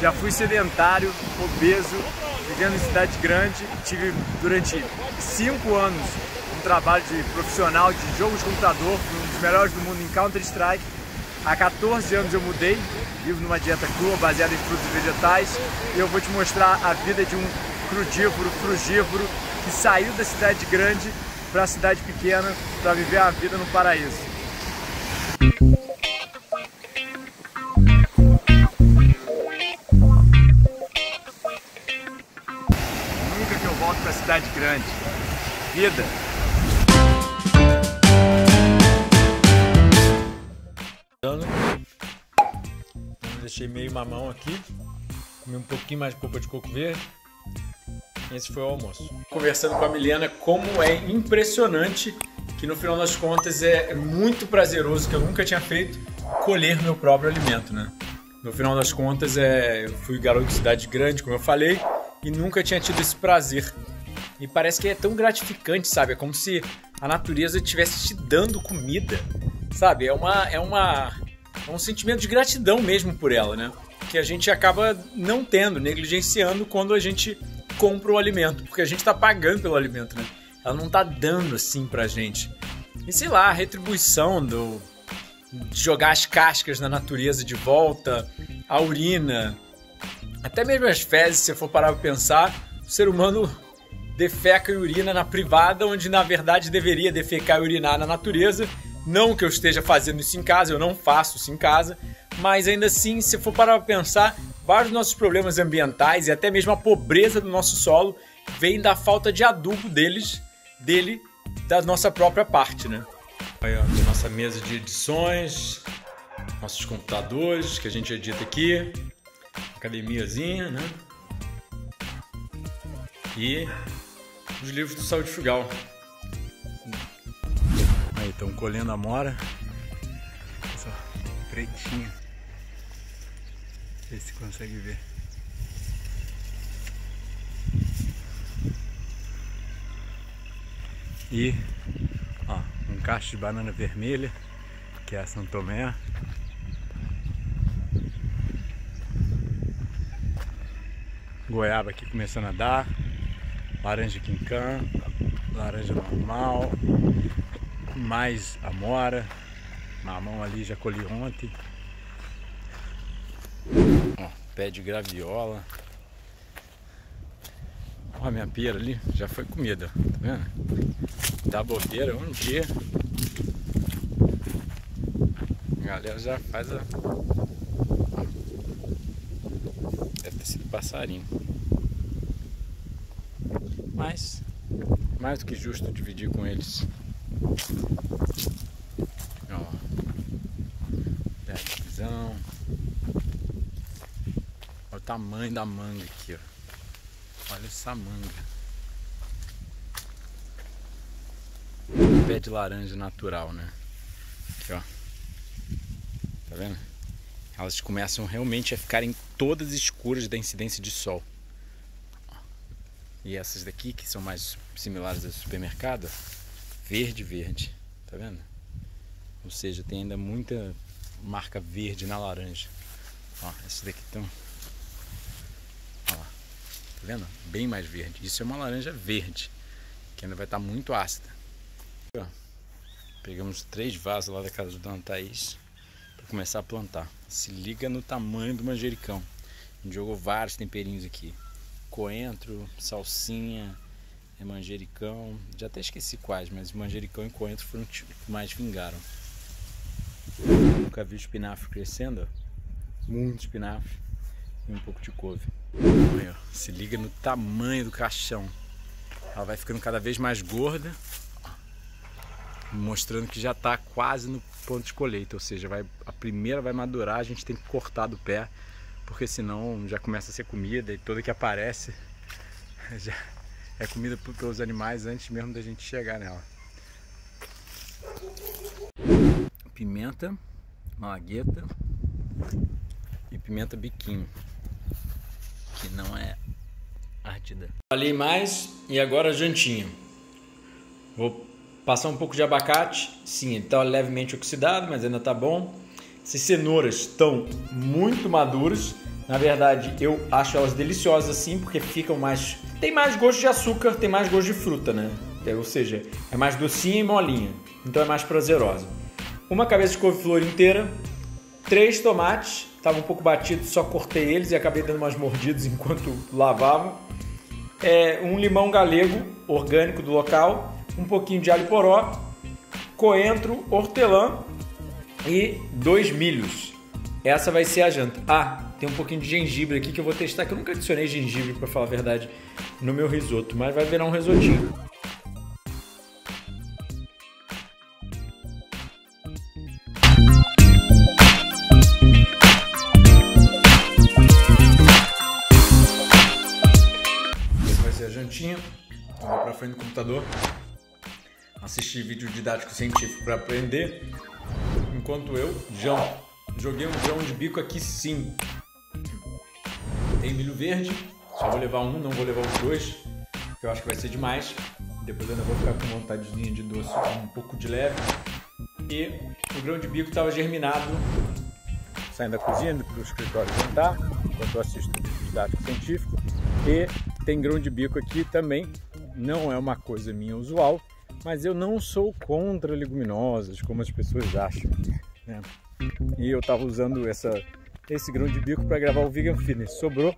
Já fui sedentário, obeso, vivendo em cidade grande. Tive durante cinco anos um trabalho de profissional de jogos de computador, um dos melhores do mundo em Counter-Strike. Há 14 anos eu mudei, vivo numa dieta crua baseada em frutos e vegetais. E eu vou te mostrar a vida de um crudívoro, frugívoro, que saiu da cidade grande para a cidade pequena para viver a vida no paraíso. Grande. Vida. Deixei meio mamão aqui, comi um pouquinho mais de polpa de coco verde esse foi o almoço. Conversando com a Milena, como é impressionante que no final das contas é muito prazeroso, que eu nunca tinha feito, colher meu próprio alimento, né? No final das contas, é, eu fui garoto de cidade grande, como eu falei, e nunca tinha tido esse prazer. E parece que é tão gratificante, sabe? É como se a natureza estivesse te dando comida, sabe? É uma, é uma, é um sentimento de gratidão mesmo por ela, né? Que a gente acaba não tendo, negligenciando quando a gente compra o alimento, porque a gente tá pagando pelo alimento, né? Ela não tá dando assim pra gente. E sei lá, a retribuição do jogar as cascas na natureza de volta, a urina, até mesmo as fezes, se você for parar pra pensar, o ser humano defeca e urina na privada, onde na verdade deveria defecar e urinar na natureza. Não que eu esteja fazendo isso em casa, eu não faço isso em casa, mas ainda assim, se for parar pra pensar, vários dos nossos problemas ambientais e até mesmo a pobreza do nosso solo vem da falta de adubo deles, dele, da nossa própria parte, né? Aí, ó, nossa mesa de edições, nossos computadores que a gente edita aqui, academiazinha, né? E os livros do Saúde Frugal. Aí, estão colhendo a mora. Só, pretinho. Ver se consegue ver. E ó, um cacho de banana vermelha, que é a São Tomé. Goiaba aqui começando a dar, laranja quincã, laranja normal, mais amora, mamão ali já colhi ontem pé de graviola. Ó, a minha pera ali já foi comida, tá vendo? Dá bobeira um dia. A galera já faz a. Deve ter sido passarinho. Mas, mais do que justo dividir com eles. Ó, visão tamanho da manga aqui, ó. Olha essa manga. Pé de laranja natural, né? Aqui, ó. Tá vendo? Elas começam realmente a ficarem todas escuras da incidência de sol. E essas daqui, que são mais similares ao supermercado, verde, verde. Tá vendo? Ou seja, tem ainda muita marca verde na laranja. Ó, essas daqui estão Tá vendo? Bem mais verde. Isso é uma laranja verde, que ainda vai estar tá muito ácida. Pegamos três vasos lá da casa do Dona Thaís para começar a plantar. Se liga no tamanho do manjericão. A gente jogou vários temperinhos aqui. Coentro, salsinha, é manjericão. Já até esqueci quais, mas manjericão e coentro foram os que mais vingaram. Nunca vi espinafre crescendo, Muito espinafre e um pouco de couve. Ó, se liga no tamanho do caixão. Ela vai ficando cada vez mais gorda, mostrando que já está quase no ponto de colheita, ou seja, vai, a primeira vai madurar, a gente tem que cortar do pé, porque senão já começa a ser comida e toda que aparece já é comida pelos animais antes mesmo da gente chegar nela. Pimenta, malagueta e pimenta biquinho que não é ardida. Falei mais e agora a jantinha. Vou passar um pouco de abacate. Sim, ele está levemente oxidado, mas ainda está bom. Essas cenouras estão muito maduras. Na verdade, eu acho elas deliciosas assim, porque ficam mais. Tem mais gosto de açúcar, tem mais gosto de fruta, né? É, ou seja, é mais docinha e molinha. Então é mais prazerosa. Uma cabeça de couve-flor inteira, três tomates, estavam um pouco batidos, só cortei eles e acabei dando umas mordidas enquanto lavava. É, um limão galego orgânico do local, um pouquinho de alho poró, coentro, hortelã e dois milhos. Essa vai ser a janta. Ah, tem um pouquinho de gengibre aqui que eu vou testar, que eu nunca adicionei gengibre, para falar a verdade, no meu risoto, mas vai virar um risotinho. Essa vai ser a jantinha. Vou para frente do computador, assistir vídeo didático científico para aprender, enquanto eu janto. Joguei um grão de bico aqui sim. Tem milho verde, só vou levar um, não vou levar os dois, que eu acho que vai ser demais. Depois eu ainda vou ficar com vontadezinha de doce um pouco de leve. E o grão de bico estava germinado. Saindo da cozinha para o escritório jantar, enquanto eu assisto o didático científico. E tem grão de bico aqui também. Não é uma coisa minha usual, mas eu não sou contra leguminosas, como as pessoas acham. Né? E eu estava usando essa, esse grão de bico para gravar o Vegan Fitness. Sobrou,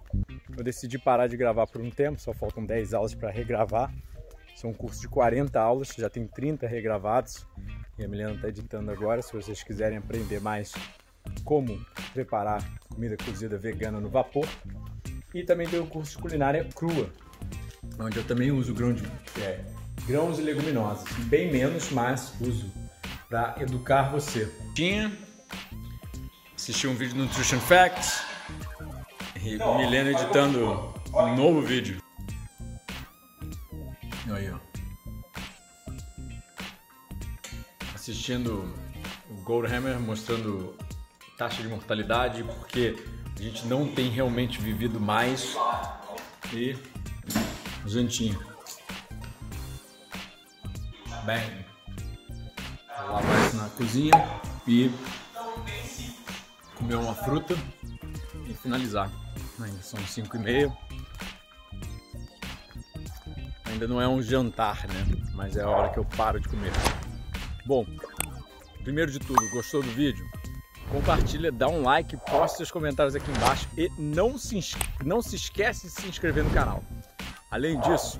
eu decidi parar de gravar por um tempo, só faltam 10 aulas para regravar. São um curso de 40 aulas, já tem 30 regravados. E a Milena está editando agora, se vocês quiserem aprender mais como preparar comida cozida vegana no vapor. E também tem o curso de culinária crua, onde eu também uso grão de, é, grãos e leguminosas. Bem menos, mas uso para educar você. Tinha assisti um vídeo do Nutrition Facts e o Milena editando um novo vídeo. Aí, ó. Assistindo o Goldhammer mostrando taxa de mortalidade, porque a gente não tem realmente vivido mais. E jantinha. Bem, lavar isso na cozinha e comer uma fruta e finalizar. Ainda são 5 e meia. Ainda não é um jantar, né? Mas é a hora que eu paro de comer. Bom, primeiro de tudo, gostou do vídeo? Compartilha, dá um like, poste seus comentários aqui embaixo e não se, não se esquece de se inscrever no canal. Além disso,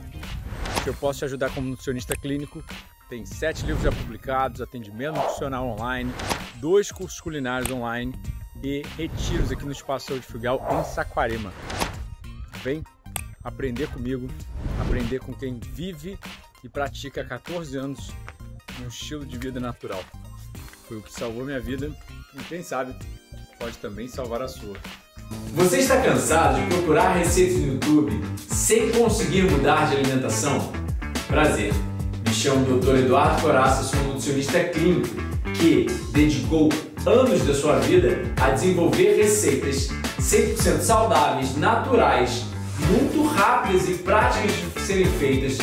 eu posso te ajudar como nutricionista clínico, tem sete livros já publicados, atendimento nutricional online, dois cursos culinários online e retiros aqui no Espaço Saúde Frugal em Saquarema. Vem aprender comigo, aprender com quem vive e pratica há 14 anos um estilo de vida natural. Foi o que salvou minha vida e quem sabe pode também salvar a sua. Você está cansado de procurar receitas no YouTube sem conseguir mudar de alimentação? Prazer! Me chamo Dr. Eduardo Coraça, sou um nutricionista clínico que dedicou anos da sua vida a desenvolver receitas 100% saudáveis, naturais, muito rápidas e práticas de serem feitas,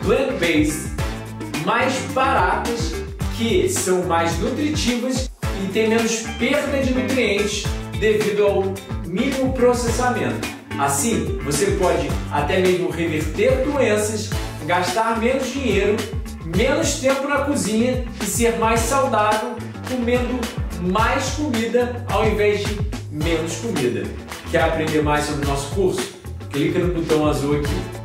plant-based, mais baratas, que são mais nutritivas e têm menos perda de nutrientes devido ao mínimo processamento. Assim, você pode até mesmo reverter doenças, gastar menos dinheiro, menos tempo na cozinha e ser mais saudável comendo mais comida ao invés de menos comida. Quer aprender mais sobre o nosso curso? Clica no botão azul aqui.